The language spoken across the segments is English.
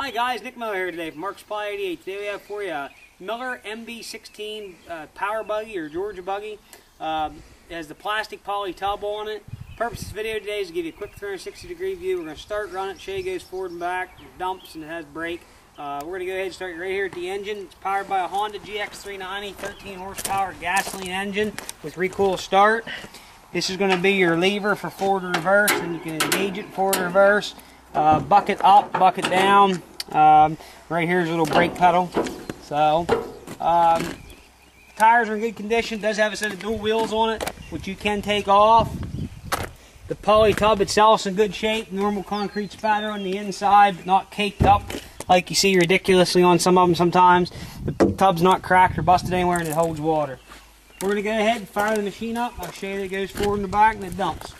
Hi guys, Nick Miller here today from Mark Supply 88. Today we have for you a Miller MB16 uh, power buggy or Georgia buggy. Um, it has the plastic poly tub on it. Purpose of this video today is to give you a quick 360 degree view. We're going to start, run it, show you goes forward and back, it dumps and it has brake. Uh, we're going to go ahead and start right here at the engine. It's powered by a Honda GX390 13 horsepower gasoline engine with recoil start. This is going to be your lever for forward and reverse and you can engage it forward and reverse. Uh, bucket up, bucket down. Um, right here's a little brake pedal. So, um, tires are in good condition. It does have a set of dual wheels on it, which you can take off. The poly tub itself is in good shape. Normal concrete spatter on the inside, but not caked up like you see ridiculously on some of them sometimes. The tub's not cracked or busted anywhere and it holds water. We're going to go ahead and fire the machine up. I'll show you that it goes forward and back and it dumps.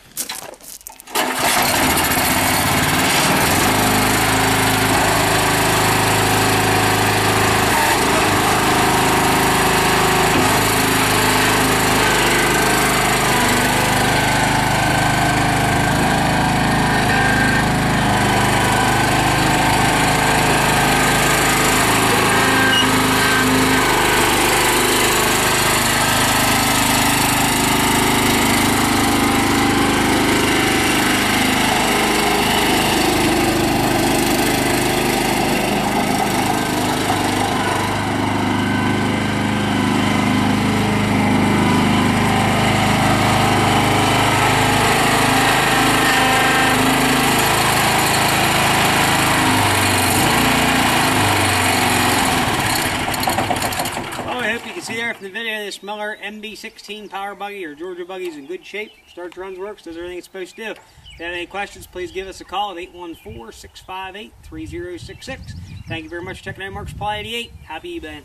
I hope you can see there from the video this Miller MB16 power buggy or Georgia buggy is in good shape. Starts, runs, works, does everything it's supposed to do. If you have any questions, please give us a call at 814-658-3066. Thank you very much for checking out Mark Supply 88. Happy eBay.